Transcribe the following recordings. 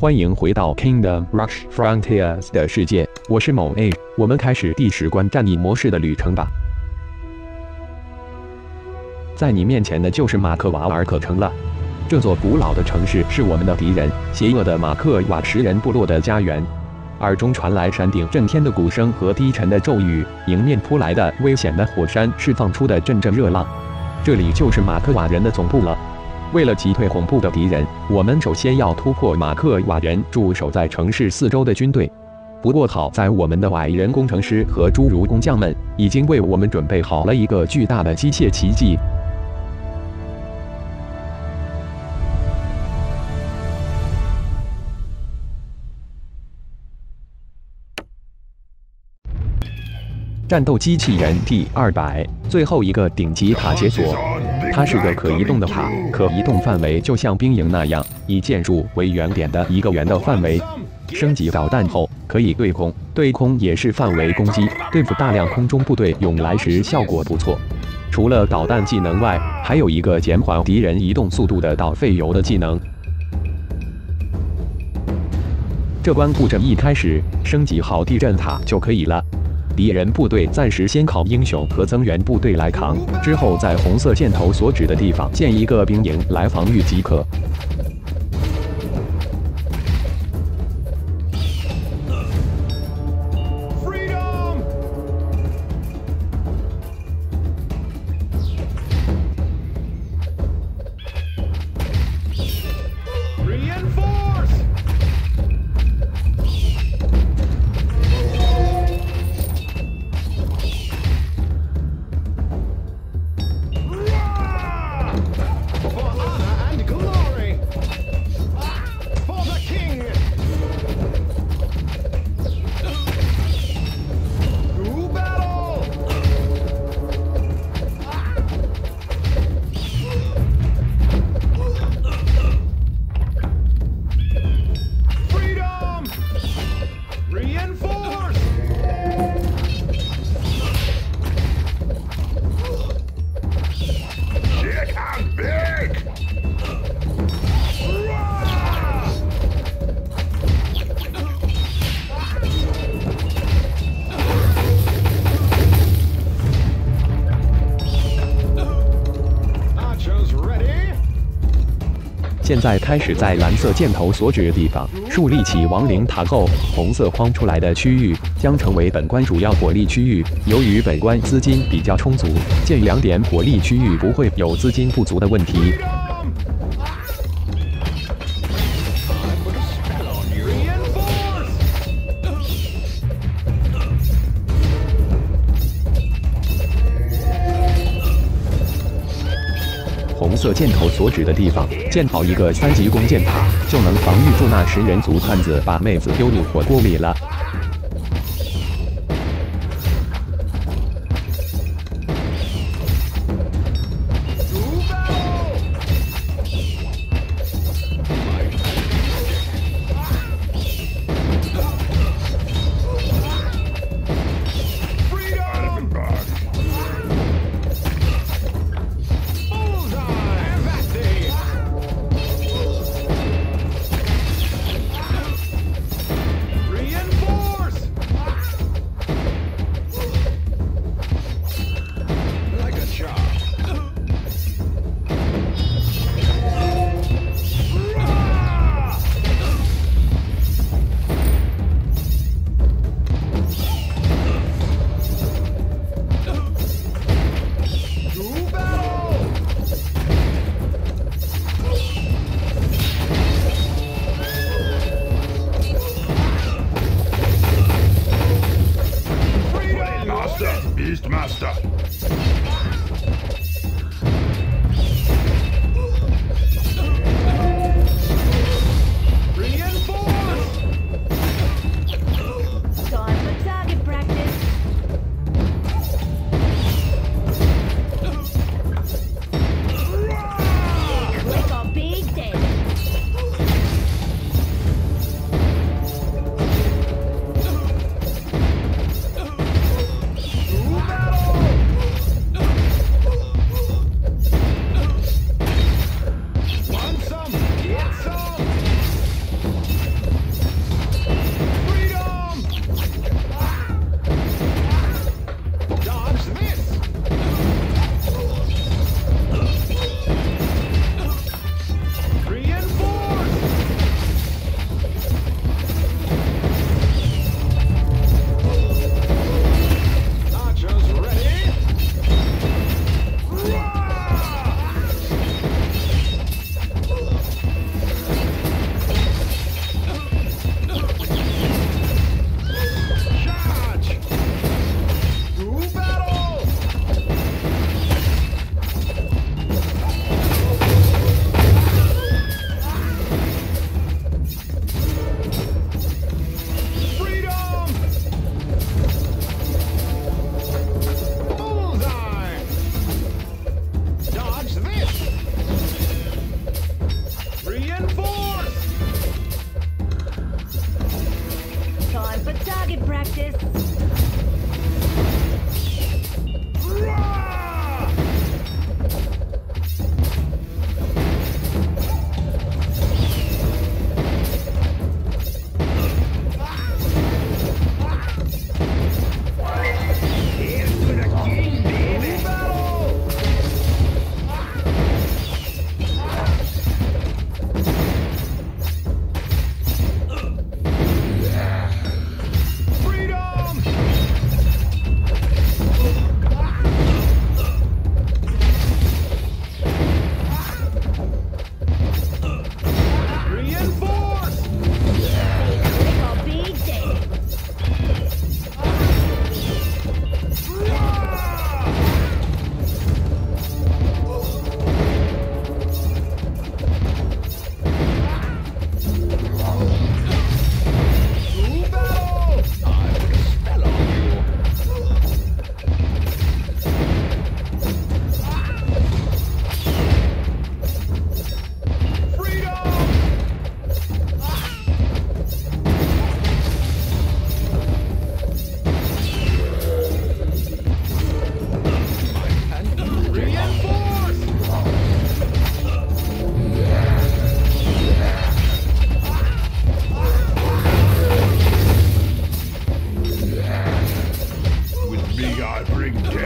欢迎回到 Kingdom Rush Frontiers 的世界，我是某 A，我们开始第十关战役模式的旅程吧。在你面前的就是马克瓦尔可城了，这座古老的城市是我们的敌人——邪恶的马克瓦什人部落的家园。耳中传来山顶震天的鼓声和低沉的咒语，迎面扑来的危险的火山释放出的阵阵热浪。这里就是马克瓦人的总部了。为了击退恐怖的敌人，我们首先要突破马克瓦人驻守在城市四周的军队。不过好在我们的矮人工程师和侏儒工匠们已经为我们准备好了一个巨大的机械奇迹。战斗机器人第二百，最后一个顶级塔解锁。它是个可移动的塔，可移动范围就像兵营那样，以建筑为原点的一个圆的范围。升级导弹后可以对空，对空也是范围攻击，对付大量空中部队涌来时效果不错。除了导弹技能外，还有一个减缓敌人移动速度的倒废油的技能。这关布阵一开始升级好地震塔就可以了。敌人部队暂时先靠英雄和增援部队来扛，之后在红色箭头所指的地方建一个兵营来防御即可。现在开始在蓝色箭头所指的地方树立起亡灵塔后，红色框出来的区域将成为本关主要火力区域。由于本关资金比较充足，建两点火力区域不会有资金不足的问题。箭头所指的地方，建好一个三级弓箭塔，就能防御住那食人族汉子把妹子丢入火锅里了。stop.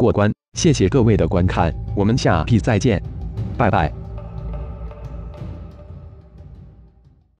过关，谢谢各位的观看，我们下期再见，拜拜。